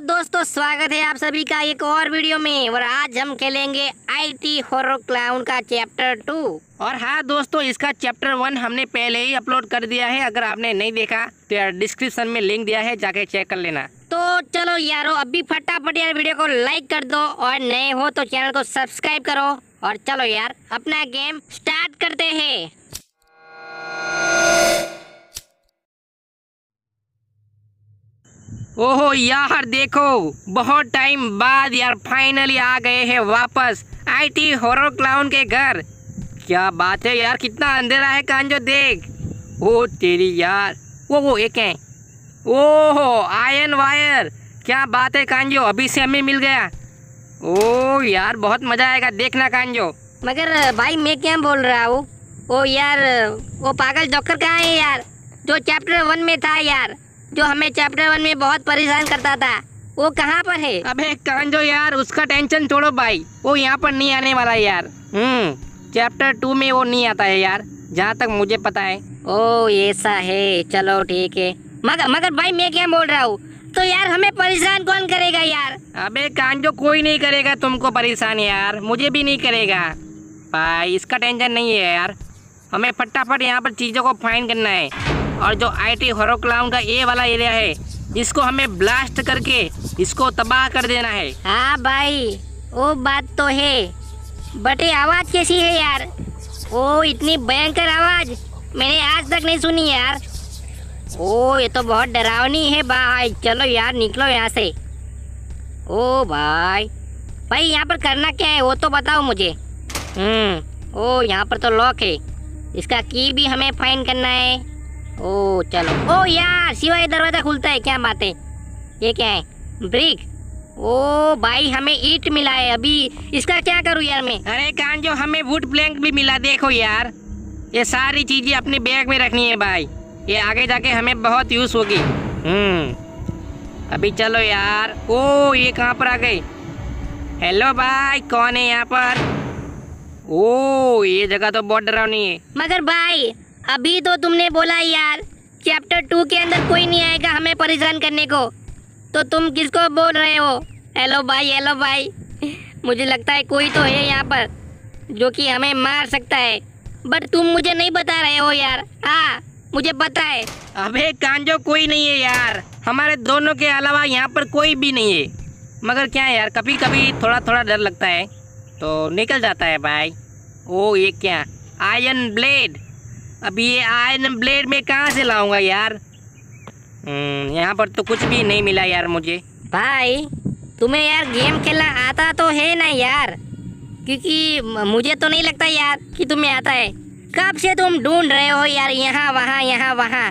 दोस्तों, स्वागत है आप सभी का एक और वीडियो में। और आज हम खेलेंगे आईटी हॉरर क्लाउन का चैप्टर टू और हाँ दोस्तों, इसका चैप्टर वन हमने पहले ही अपलोड कर दिया है। अगर आपने नहीं देखा तो यार डिस्क्रिप्शन में लिंक दिया है, जाके चेक कर लेना। तो चलो यारो, अभी फटाफट यार वीडियो को लाइक कर दो। और नए हो तो चैनल को सब्सक्राइब करो। और चलो यार, अपना गेम स्टार्ट करते हैं। ओहो, यार देखो, बहुत टाइम बाद यार फाइनली आ गए हैं वापस। आईटी हॉरर क्लाउन के घर। क्या बात है यार, कितना अंधेरा है कांजो, देख। ओ तेरी यार, वो वो एक है? ओहो आयन वायर क्या बात है कांजो, अभी से हमें मिल गया। ओ यार, बहुत मज़ा आएगा देखना कांजो। मगर, भाई, मैं क्या बोल रहा हूँ? ओ यार, वो पागल जोकर कहाँ है यार? जो चैप्टर वन में था यार। जो हमें चैप्टर वन में बहुत परेशान करता था वो कहाँ पर है? अबे कांजो यार उसका टेंशन छोड़ो भाई। वो यहाँ पर नहीं आने वाला यार। हम्म चैप्टर टू में वो नहीं आता है यार। जहाँ तक मुझे पता है। ओ ऐसा है। चलो ठीक है। मगर मगर भाई मैं क्या बोल रहा हूँ? तो यार हमें परेशान कौन करेगा यार? अबे कांजो कोई नहीं करेगा तुमको परेशान यार। मुझे भी नहीं करेगा। भाई इसका टेंशन नहीं है यार। हमें फटाफट यहाँ पर चीज़ों को फाइंड करना है। और जो आईटी हॉरर क्लाउन का ये वाला एरिया है, इसको हमें ब्लास्ट करके इसको तबाह कर देना है। हाँ भाई, वो बात तो है। बट ये आवाज़ कैसी है यार? ओ, इतनी भयंकर आवाज़। मैंने आज तक नहीं सुनी यार। ओ, ये तो बहुत डरावनी है भाई। चलो यार, निकलो यहाँ से। ओ भाई भाई, यहाँ पर करना क्या है? वो तो बताओ मुझे। हम्म ओ, यहाँ पर तो लॉक है। इसका की भी हमें फाइन करना है। ओ चलो। ओ यार सिवाय दरवाज़ा खुलता है क्या बात? है ये क्या है? ब्रिक? ओ भाई हमें ईट मिला है अभी। इसका क्या करूँ यार मैं? अरे कांजो हमें वुड प्लैंक भी मिला देखो यार। ये सारी चीज़ें अपने बैग में रखनी है भाई। ये आगे जाके हमें बहुत यूज़ होगी। हम्म। अभी चलो यार। ओ ये कहाँ पर आ गई? हेलो भाई कौन है यहाँ पर? ओ ये जगह तो बहुत डरावनी है। मगर भाई अभी तो तुमने बोला यार चैप्टर टू के अंदर कोई नहीं आएगा हमें परेशान करने को। तो तुम किसको बोल रहे हो? हेलो भाई हेलो भाई। मुझे लगता है कोई तो है यहाँ पर, जो कि हमें मार सकता है। बट तुम मुझे नहीं बता रहे हो यार। हाँ मुझे पता है। अबे, कांजो कोई नहीं है यार। हमारे दोनों के अलावा यहाँ पर कोई भी नहीं है। मगर क्या है यार कभी कभी थोड़ा थोड़ा डर लगता है। तो निकल जाता है भाई। ओ, ये क्या? आयरन ब्लेड अभी ये आयरन ब्लेड में कहाँ से लाऊँगा यार? हम्म, यहाँ पर तो कुछ भी नहीं मिला यार मुझे। भाई तुम्हें यार गेम खेलना आता तो है ना यार? क्योंकि मुझे तो नहीं लगता यार कि तुम्हें आता है। कब से तुम ढूंढ रहे हो यार यहाँ वहाँ यहाँ वहाँ?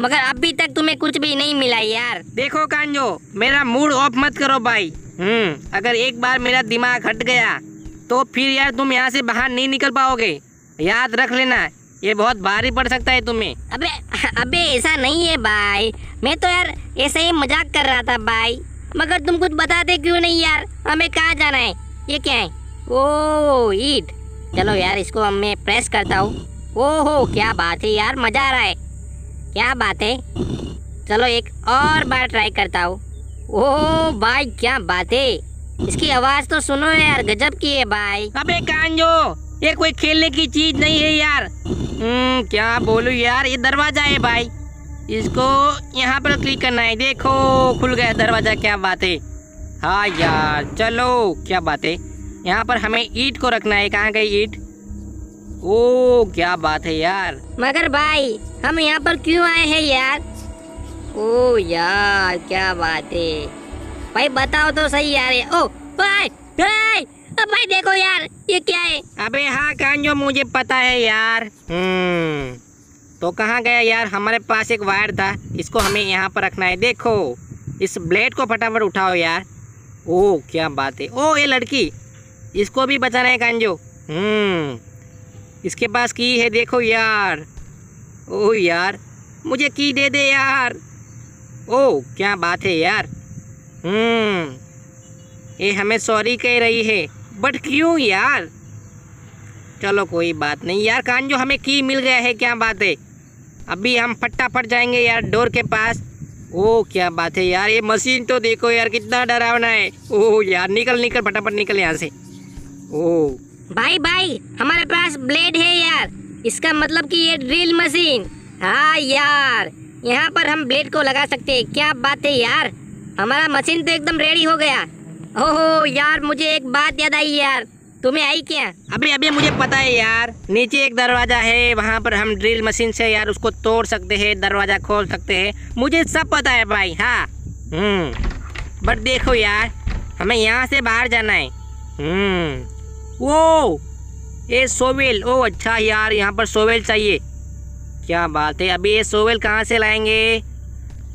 मगर अभी तक तुम्हें कुछ भी नहीं मिला यार। देखो कांजो मेरा मूड ऑफ़ मत करो भाई। हम्म अगर एक बार मेरा दिमाग हट गया तो फिर यार तुम यहाँ से बाहर नहीं निकल पाओगे। याद रख लेना ये बहुत भारी पड़ सकता है तुम्हें। अबे अबे ऐसा नहीं है भाई। मैं तो यार ऐसे ही मज़ाक कर रहा था भाई। मगर तुम कुछ बताते क्यों नहीं यार? हमें कहाँ जाना है? ये क्या है? ओ ईट। चलो यार इसको हम मैं प्रेस करता हूँ। ओहो क्या बात है यार मज़ा आ रहा है। क्या बात है? चलो एक और बार ट्राई करता हूँ। ओह भाई क्या बात है। इसकी आवाज़ तो सुनो यार गजब की है भाई। अबे कांजो ये कोई खेलने की चीज़ नहीं है यार। क्या बोलूँ यार, ये दरवाज़ा है भाई। इसको यहाँ पर क्लिक करना है, देखो, खुल गया दरवाज़ा, क्या बात है। हाँ यार, चलो, क्या बात है। यहाँ पर हमें ईट को रखना है, कहाँ गई ईट? ओ, क्या बात है यार। मगर भाई, हम यहाँ पर क्यों आए हैं यार? ओ यार, क्या बात है। भाई, बताओ तो सही यार। ओ, भाई भाई! अब भाई देखो यार, ये क्या है? अबे हाँ कांजो मुझे पता है यार? हम्म तो कहाँ गया यार? हमारे पास एक वायर था, इसको हमें यहाँ पर रखना है। देखो, इस ब्लेड को फटाफट उठाओ यार। ओ क्या बात है। ओ ये लड़की, इसको भी बचाना है कांजो। हम्म इसके पास की है, देखो यार। ओ यार, मुझे की दे दे यार। ओ क्या बात है यार। हम्म ये हमें सॉरी कह रही है। बट क्यों यार? चलो कोई बात नहीं यार, कान जो हमें की मिल गया है, क्या बात है? अभी हम फटाफट जाएँगे यार, डोर के पास। ओ, क्या बात है यार, ये मशीन तो देखो यार, कितना डरावना है। ओ, यार, निकल निकल, फटाफट निकल यहाँ से। ओ। भाई भाई हमारे पास ब्लेड है यार। इसका मतलब कि ये ड्रिल मशीन। हाँ यार, यहाँ पर हम ब्लेड को लगा सकते हैं, क्या बात है यार। हमारा मशीन तो एकदम रेडी हो गया। ओहो, यार, मुझे एक बात याद आई यार। तुम्हें आई क्या? अभी अभी मुझे पता है यार। नीचे एक दरवाज़ा है, वहाँ पर हम ड्रिल मशीन से यार उसको तोड़ सकते हैं, दरवाज़ा खोल सकते हैं। मुझे सब पता है भाई हाँ। हम्म। बट देखो यार, हमें यहाँ से बाहर जाना है। हम्म। वो, ये सोवेल। ओ अच्छा यार, यहाँ पर सोवेल चाहिए। क्या बात है, अभी ये सोवेल कहाँ से लाएँगे?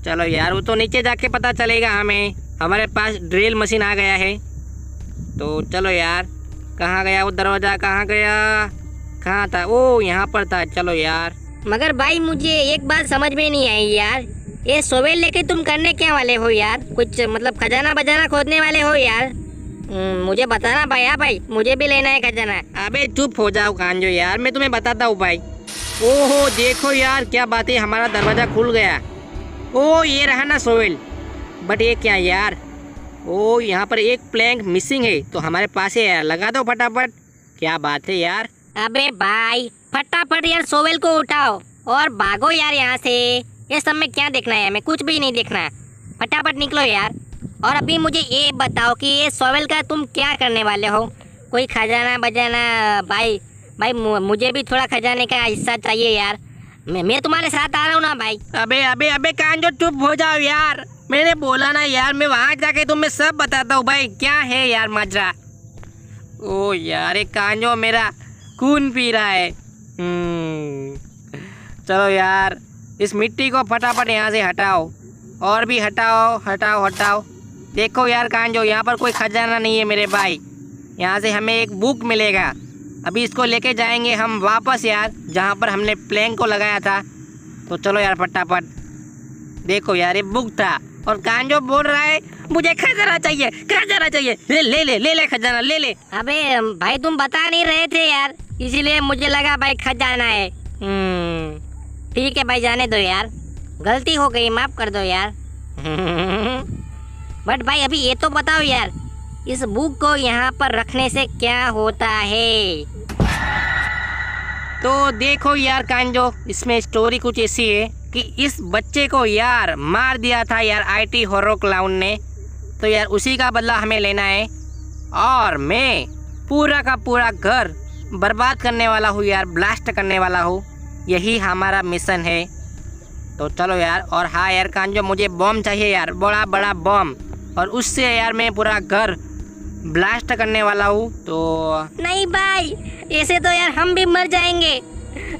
चलो यार, वो तो नीचे जाके पता चलेगा हमें। हमारे पास ड्रिल मशीन आ गया है। तो चलो यार कहाँ गया वो दरवाज़ा? कहाँ गया? कहाँ था? ओ यहाँ पर था। चलो यार। मगर भाई मुझे एक बात समझ में नहीं आई यार। ये सोवेल लेके तुम करने क्या वाले हो यार? कुछ मतलब खजाना बजाना खोदने वाले हो यार? हम्म, मुझे बताना भाई हाँ भाई मुझे भी लेना है खजाना। अबे चुप हो जाओ कांजो यार मैं तुम्हें बताता हूँ भाई। ओहो देखो यार क्या बात है हमारा दरवाज़ा खुल गया। ओ ये रहा ना सोवेल। बट ये क्या यार? ओ, यहाँ पर एक प्लैंक मिसिंग है तो हमारे पास है यार, लगा दो फटाफट। क्या बात है यार? अबे भाई, फटाफट यार सोवेल को उठाओ, और भागो यार यहाँ से। ये सब में क्या देखना है हमें? कुछ भी नहीं देखना। फटाफट निकलो यार। और अभी मुझे ये बताओ कि ये सोवेल का तुम क्या करने वाले हो? कोई खजाना बजाना? भाई भाई मुझे भी थोड़ा खजाने का हिस्सा चाहिए यार। मैं मैं तुम्हारे साथ आ रहा हूँ ना भाई। अबे अबे अबे कांजो चुप हो जाओ यार। मैंने बोला ना यार मैं वहाँ जाके तुम्हें सब बताता हूँ भाई क्या है यार माजरा? ओ यार एक कांजो मेरा खून पी रहा है। हम्म, चलो यार इस मिट्टी को फटाफट यहाँ से हटाओ। और भी हटाओ हटाओ हटाओ। देखो यार कांजो यहाँ पर कोई खजाना नहीं है मेरे भाई। यहाँ से हमें एक बुक मिलेगा। अभी इसको लेके जाएँगे हम वापस यार, जहाँ पर हमने प्लेन को लगाया था। तो चलो यार फटाफट। देखो यार, ये बुक था। और कांजो बोल रहा है, मुझे खजाना चाहिए खजाना चाहिए। ले ले ले ले ले खजाना, ले ले। अबे, भाई तुम बता नहीं रहे थे यार, इसीलिए मुझे लगा भाई खजाना है। हम्म ठीक है भाई, जाने दो यार। गलती हो गई, माफ़ कर दो यार। बट भाई, अभी ये तो बताओ यार इस बुक को यहाँ पर रखने से क्या होता है? तो देखो यार कांजो, इसमें स्टोरी कुछ ऐसी है कि इस बच्चे को यार मार दिया था यार आईटी हॉरो क्लाउन ने। तो यार उसी का बदला हमें लेना है। और मैं पूरा का पूरा घर बर्बाद करने वाला हूँ यार ब्लास्ट करने वाला हूँ। यही हमारा मिशन है। तो चलो यार, और हाँ यार कांजो, मुझे बॉम्ब चाहिए यार बड़ा बड़ा बॉम्ब और उससे यार मैं पूरा घर ब्लास्ट करने वाला हूँ तो नहीं भाई ऐसे तो यार हम भी मर जाएँगे।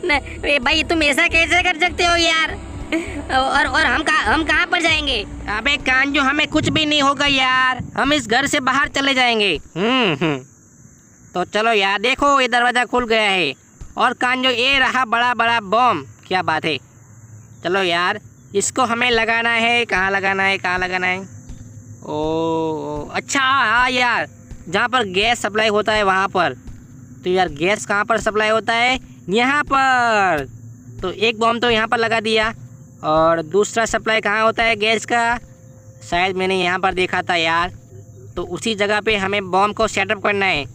न, भाई तुम ऐसा कैसे कर सकते हो यार? और और हम कहाँ हम कहाँ पर जाएँगे? अबे कांजो हमें कुछ भी नहीं होगा यार हम इस घर से बाहर चले जाएँगे। हम्म हम्म। तो चलो यार देखो ये दरवाज़ा खुल गया है। और कांजो ये रहा बड़ा बड़ा बम। क्या बात है। चलो यार इसको हमें लगाना है कहाँ लगाना है कहाँ लगाना है? ओ अच्छा हाँ यार, जहाँ पर गैस सप्लाई होता है वहाँ पर। तो यार, गैस कहाँ पर सप्लाई होता है? यहाँ पर। तो एक बम तो यहाँ पर लगा दिया। और दूसरा सप्लाई कहाँ होता है गैस का? शायद मैंने यहाँ पर देखा था यार। तो उसी जगह पे हमें बम को सेटअप करना है।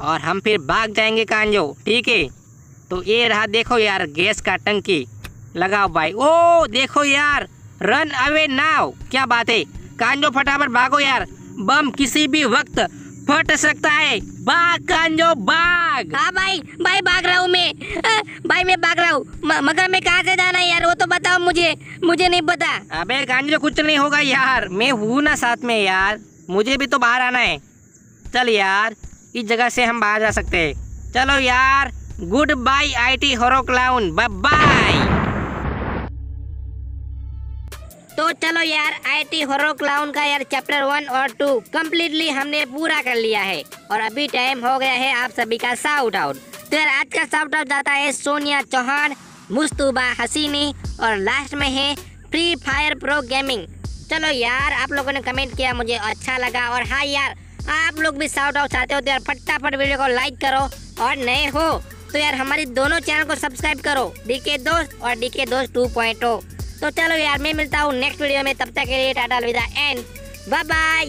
और हम फिर भाग जाएँगे कांजो, ठीक है? तो ये रहा, देखो यार, गैस का टंकी। लगाओ भाई। ओ देखो यार रन अवे नाव क्या बात है? कांजो फटाफट भागो यार। बम किसी भी वक्त फट सकता है। भाग कांजो भाग। हाँ भाई भाई भाग रहा हूँ मैं। भाई मैं भाग रहा हूँ। मगर मैं कहाँ से जाना है यार वो तो बताओ मुझे। मुझे नहीं पता। अबे कांजो कुछ नहीं होगा यार। मैं हूँ ना साथ में यार। मुझे भी तो बाहर आना है। चल यार इस जगह से हम बाहर जा सकते हैं। चलो यार good bye IT horror clown. Bye तो चलो यार आईटी हॉरर क्लाउन का यार चैप्टर वन और टू कम्प्लीटली हमने पूरा कर लिया है। और अभी टाइम हो गया है आप सभी का साउट आउट तो यार, आज का साउट आउट जाता है सोनिया चौहान, मुस्तुबा हसीनी और लास्ट में है फ्री फायर प्रो गेमिंग चलो यार, आप लोगों ने कमेंट किया, मुझे अच्छा लगा। और हाँ यार, आप लोग भी साउट आउट चाहते हो तो यार फटाफट वीडियो को लाइक करो और नए हो। तो यार, हमारी दोनों चैनल को सब्सक्राइब करो। डीके दोस्त और डीके दोस्त 2.0 तो चलो यार, मैं मिलता हूँ नेक्स्ट वीडियो में, तब तक के लिए टाटा, अलविदा एंड बाय बाय